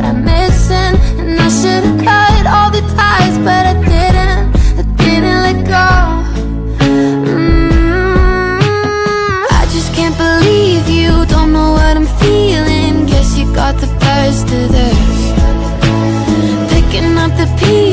that I'm missing. And I should've cut all the ties But I didn't, I didn't let go. Mm, I just can't believe you Don't know what I'm feeling. Guess you got the best of this. Picking up the pieces.